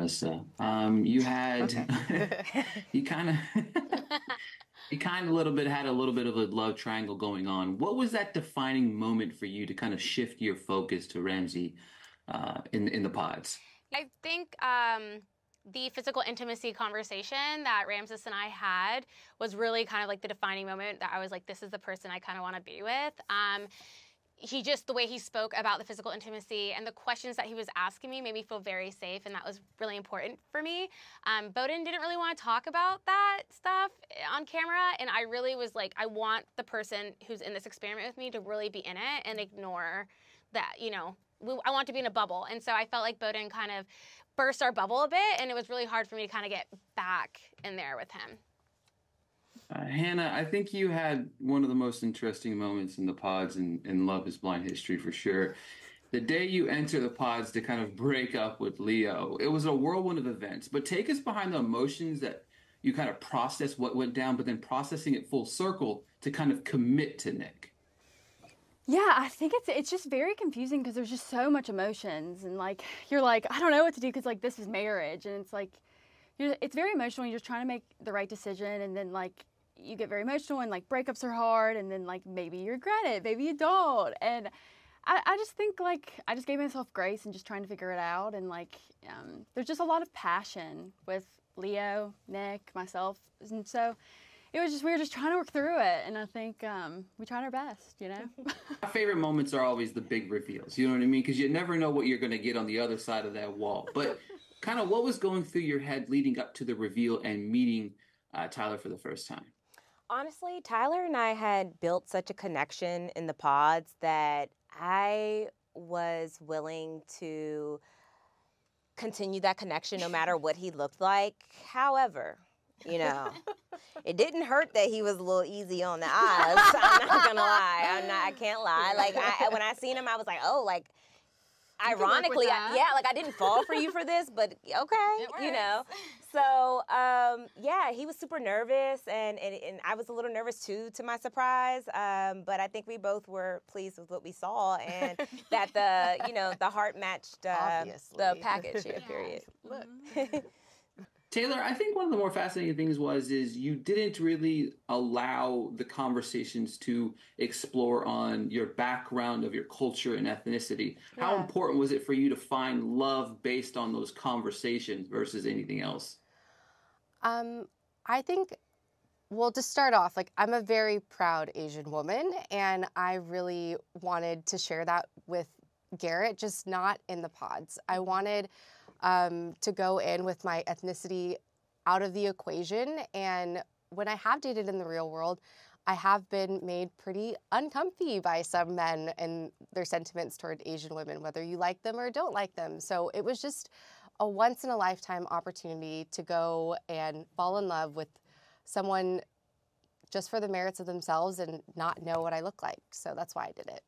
Marissa. Um, you had you kind of you kind of a little bit had a little bit of a love triangle going on. What was that defining moment for you to kind of shift your focus to Ramses uh, in in the pods? I think um, the physical intimacy conversation that Ramses and I had was really kind of like the defining moment that I was like, this is the person I kind of want to be with. Um, he just the way he spoke about the physical intimacy and the questions that he was asking me made me feel very safe and that was really important for me. Um, bowden didn't really want to talk about that stuff on camera and i really was like i want the person who's in this experiment with me to really be in it and ignore that you know we, i want to be in a bubble. And so i felt like bowden kind of burst our bubble a bit and it was really hard for me to kind of get back in there with him uh, Hannah, I think you had one of the most interesting moments in the pods in, in Love is Blind history for sure. The day you enter the pods to kind of break up with Leo, it was a whirlwind of events. But take us behind the emotions that you kind of process what went down, but then processing it full circle to kind of commit to Nick. Yeah, I think it's it's just very confusing because there's just so much emotions and like you're like I don't know what to do because like this is marriage and it's like it's very emotional. You're just trying to make the right decision and then like you get very emotional and like breakups are hard and then like maybe you regret it, maybe you don't. And I, I just think like I just gave myself grace and just trying to figure it out. And like um, there's just a lot of passion with Leo, Nick, myself. And so it was just we were just trying to work through it and i think um, we tried our best you know my favorite moments are always the big reveals you know what i mean because you never know what you're going to get on the other side of that wall but kind of what was going through your head leading up to the reveal and meeting uh, tyler for the first time honestly, Tyler and I had built such a connection in the pods that I was willing to continue that connection no matter what he looked like. However, you know, it didn't hurt that he was a little easy on the eyes. I'm not gonna lie. I'm not. I can't lie. Like I, when I seen him, I was like, oh, like ironically, I, yeah, like I didn't fall for you for this, but okay, you know. So um, yeah, he was super nervous, and, and, and I was a little nervous too, to my surprise. Um, but I think we both were pleased with what we saw, and that the you know the heart matched uh, the package. Yeah, period. Look. Taylor, I think one of the more fascinating things was is you didn't really allow the conversations to explore on your background of your culture and ethnicity. Yeah. How important was it for you to find love based on those conversations versus anything else? Um, I think well, to start off, like I'm a very proud Asian woman, and I really wanted to share that with Garrett, just not in the pods. I wanted um, to go in with my ethnicity out of the equation. And when I have dated in the real world, I have been made pretty uncomfy by some men and their sentiments toward Asian women, whether you like them or don't like them. So it was just a once in a lifetime opportunity to go and fall in love with someone just for the merits of themselves and not know what I look like. So that's why I did it.